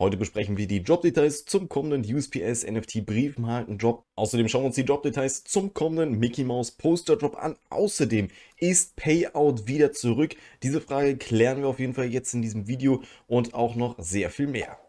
Heute besprechen wir die Jobdetails zum kommenden USPS NFT Briefmarken-Job. Außerdem schauen wir uns die Jobdetails zum kommenden Mickey Mouse Poster Job an. Außerdem ist Payout wieder zurück. Diese Frage klären wir auf jeden Fall jetzt in diesem Video und auch noch sehr viel mehr.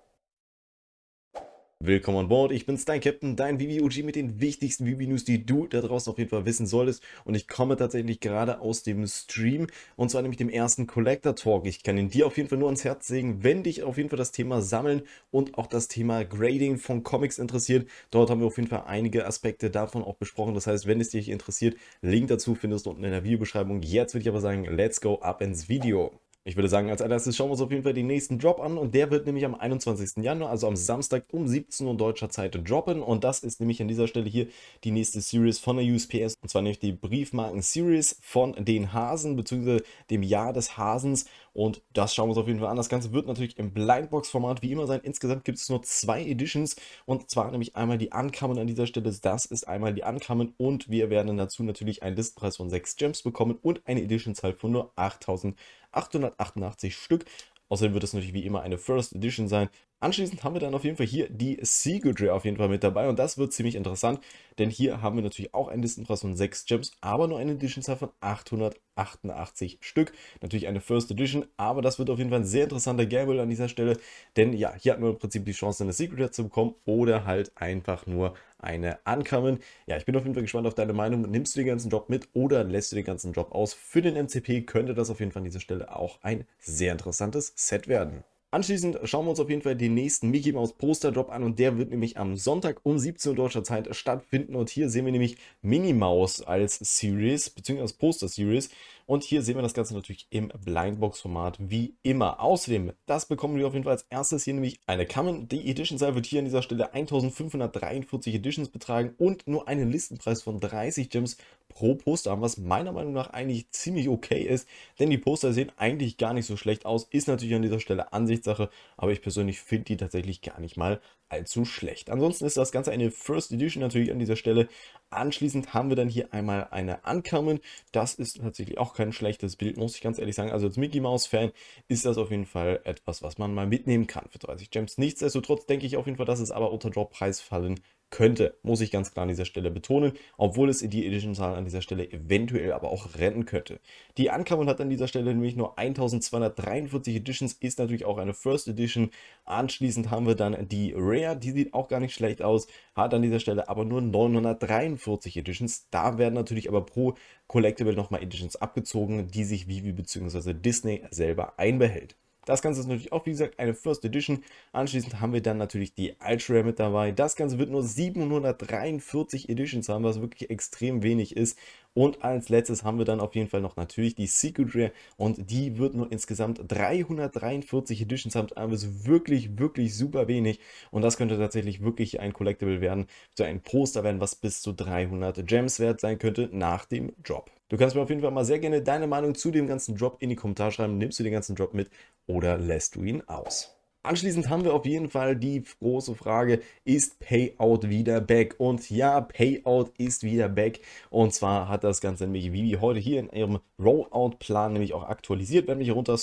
Willkommen an Bord, ich bin's, dein Captain, dein VV-OG mit den wichtigsten VV-News, die du da draußen auf jeden Fall wissen solltest. Und ich komme tatsächlich gerade aus dem Stream, und zwar nämlich dem ersten Collector Talk. Ich kann ihn dir auf jeden Fall nur ans Herz legen, wenn dich auf jeden Fall das Thema Sammeln und auch das Thema Grading von Comics interessiert. Dort haben wir auf jeden Fall einige Aspekte davon auch besprochen. Das heißt, wenn es dich interessiert, Link dazu findest du unten in der Videobeschreibung. Jetzt würde ich aber sagen, let's go up ins Video. Ich würde sagen, als allererstes schauen wir uns auf jeden Fall den nächsten Drop an und der wird nämlich am 21. Januar, also am Samstag um 17 Uhr deutscher Zeit droppen und das ist nämlich an dieser Stelle hier die nächste Series von der USPS und zwar nämlich die Briefmarken-Series von den Hasen bzw. dem Jahr des Hasens und das schauen wir uns auf jeden Fall an. Das Ganze wird natürlich im Blindbox-Format wie immer sein. Insgesamt gibt es nur zwei Editions und zwar nämlich einmal die Uncommon an dieser Stelle. Das ist einmal die Uncommon und wir werden dazu natürlich einen Listpreis von 6 Gems bekommen und eine Edition-Zahl von nur 8000 888 Stück. Außerdem wird es natürlich wie immer eine First Edition sein. Anschließend haben wir dann auf jeden Fall hier die Secret Rare auf jeden Fall mit dabei und das wird ziemlich interessant, denn hier haben wir natürlich auch einen Listenpreis von 6 Gems, aber nur eine Edition-Zahl von 888 Stück. Natürlich eine First Edition, aber das wird auf jeden Fall ein sehr interessanter Gamble an dieser Stelle, denn ja, hier hatten wir im Prinzip die Chance, eine Secret zu bekommen oder halt einfach nur eine Uncommon. Ja, ich bin auf jeden Fall gespannt auf deine Meinung. Nimmst du den ganzen Job mit oder lässt du den ganzen Job aus? Für den MCP könnte das auf jeden Fall an dieser Stelle auch ein sehr interessantes Set werden. Anschließend schauen wir uns auf jeden Fall den nächsten Mickey Mouse Poster Drop an und der wird nämlich am Sonntag um 17 Uhr deutscher Zeit stattfinden und hier sehen wir nämlich Minnie Mouse als Series bzw. als Poster Series und hier sehen wir das Ganze natürlich im Blindbox-Format wie immer. Außerdem, das bekommen wir auf jeden Fall als erstes hier nämlich eine Common. Die Edition-Zahl wird hier an dieser Stelle 1543 Editions betragen und nur einen Listenpreis von 30 Gems pro Poster haben, was meiner Meinung nach eigentlich ziemlich okay ist, denn die Poster sehen eigentlich gar nicht so schlecht aus. Ist natürlich an dieser Stelle Ansichtssache, aber ich persönlich finde die tatsächlich gar nicht mal allzu schlecht. Ansonsten ist das Ganze eine First Edition natürlich an dieser Stelle. Anschließend haben wir dann hier einmal eine Uncommon. Das ist tatsächlich auch kein schlechtes Bild, muss ich ganz ehrlich sagen. Also als Mickey Mouse Fan ist das auf jeden Fall etwas, was man mal mitnehmen kann für 30 Gems. Nichtsdestotrotz denke ich auf jeden Fall, dass es aber unter Droppreis fallen könnte, muss ich ganz klar an dieser Stelle betonen, obwohl es die Edition-Zahl an dieser Stelle eventuell aber auch retten könnte. Die Uncommon hat an dieser Stelle nämlich nur 1243 Editions, ist natürlich auch eine First Edition. Anschließend haben wir dann die Rare, die sieht auch gar nicht schlecht aus, hat an dieser Stelle aber nur 943 Editions. Da werden natürlich aber pro Collectible nochmal Editions abgezogen, die sich Vivi bzw. Disney selber einbehält. Das Ganze ist natürlich auch, wie gesagt, eine First Edition. Anschließend haben wir dann natürlich die Ultra mit dabei. Das Ganze wird nur 743 Editions haben, was wirklich extrem wenig ist. Und als letztes haben wir dann auf jeden Fall noch natürlich die Secret Rare und die wird nur insgesamt 343 Editions haben, also wirklich, wirklich super wenig. Und das könnte tatsächlich wirklich ein Collectible werden, so ein Poster werden, was bis zu 300 Gems wert sein könnte nach dem Drop. Du kannst mir auf jeden Fall mal sehr gerne deine Meinung zu dem ganzen Drop in die Kommentare schreiben. Nimmst du den ganzen Drop mit oder lässt du ihn aus? Anschließend haben wir auf jeden Fall die große Frage, ist Payout wieder back? Und ja, Payout ist wieder back. Und zwar hat das Ganze nämlich Vivi heute hier in ihrem Rollout-Plan nämlich auch aktualisiert. Wenn wir hier runter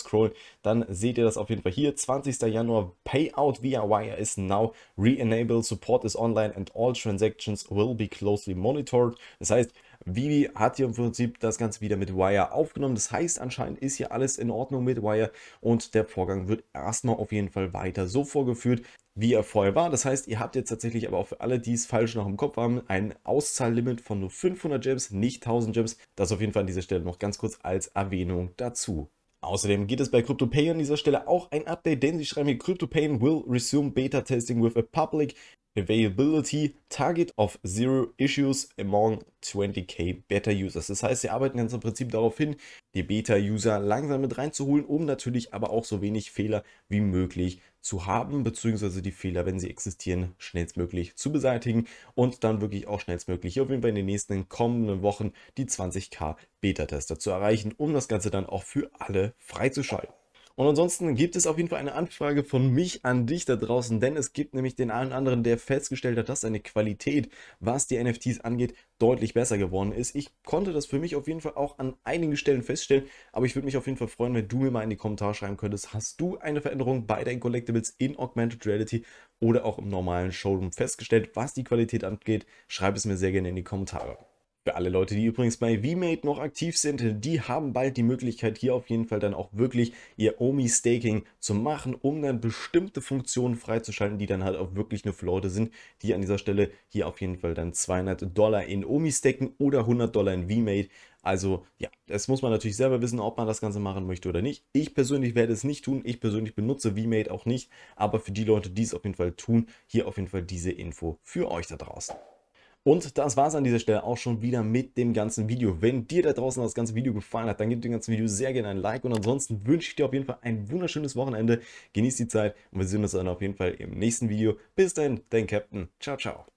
dann seht ihr das auf jeden Fall hier. 20. Januar, Payout via Wire is now re-enabled. Support is online and all transactions will be closely monitored. Das heißt, Vivi hat hier im Prinzip das Ganze wieder mit Wire aufgenommen. Das heißt, anscheinend ist hier alles in Ordnung mit Wire und der Vorgang wird erstmal auf jeden Fall weiter so vorgeführt, wie er vorher war. Das heißt, ihr habt jetzt tatsächlich aber auch für alle, die es falsch noch im Kopf haben, ein Auszahllimit von nur 500 Gems, nicht 1000 Gems. Das auf jeden Fall an dieser Stelle noch ganz kurz als Erwähnung dazu. Außerdem geht es bei CryptoPay an dieser Stelle auch ein Update, denn sie schreiben hier, CryptoPay will resume Beta Testing with a public Availability Target of Zero Issues among 20k Beta-Users. Das heißt, sie arbeiten ganz im Prinzip darauf hin, die Beta-User langsam mit reinzuholen, um natürlich aber auch so wenig Fehler wie möglich zu haben, beziehungsweise die Fehler, wenn sie existieren, schnellstmöglich zu beseitigen und dann wirklich auch schnellstmöglich auf jeden Fall in den nächsten kommenden Wochen die 20k Beta-Tester zu erreichen, um das Ganze dann auch für alle freizuschalten. Und ansonsten gibt es auf jeden Fall eine Anfrage von mich an dich da draußen, denn es gibt nämlich den einen anderen, der festgestellt hat, dass seine Qualität, was die NFTs angeht, deutlich besser geworden ist. Ich konnte das für mich auf jeden Fall auch an einigen Stellen feststellen, aber ich würde mich auf jeden Fall freuen, wenn du mir mal in die Kommentare schreiben könntest, hast du eine Veränderung bei deinen Collectibles in Augmented Reality oder auch im normalen Showroom festgestellt, was die Qualität angeht? Schreib es mir sehr gerne in die Kommentare. Für alle Leute, die übrigens bei VMate noch aktiv sind, die haben bald die Möglichkeit, hier auf jeden Fall dann auch wirklich ihr OMI-Staking zu machen, um dann bestimmte Funktionen freizuschalten, die dann halt auch wirklich nur für Leute sind, die an dieser Stelle hier auf jeden Fall dann 200 Dollar in OMI staken oder 100 Dollar in VMate. Also ja, das muss man natürlich selber wissen, ob man das Ganze machen möchte oder nicht. Ich persönlich werde es nicht tun. Ich persönlich benutze VMate auch nicht. Aber für die Leute, die es auf jeden Fall tun, hier auf jeden Fall diese Info für euch da draußen. Und das war es an dieser Stelle auch schon wieder mit dem ganzen Video. Wenn dir da draußen das ganze Video gefallen hat, dann gib dem ganzen Video sehr gerne ein Like. Und ansonsten wünsche ich dir auf jeden Fall ein wunderschönes Wochenende. Genieß die Zeit und wir sehen uns dann auf jeden Fall im nächsten Video. Bis dahin, dein Captain. Ciao, ciao.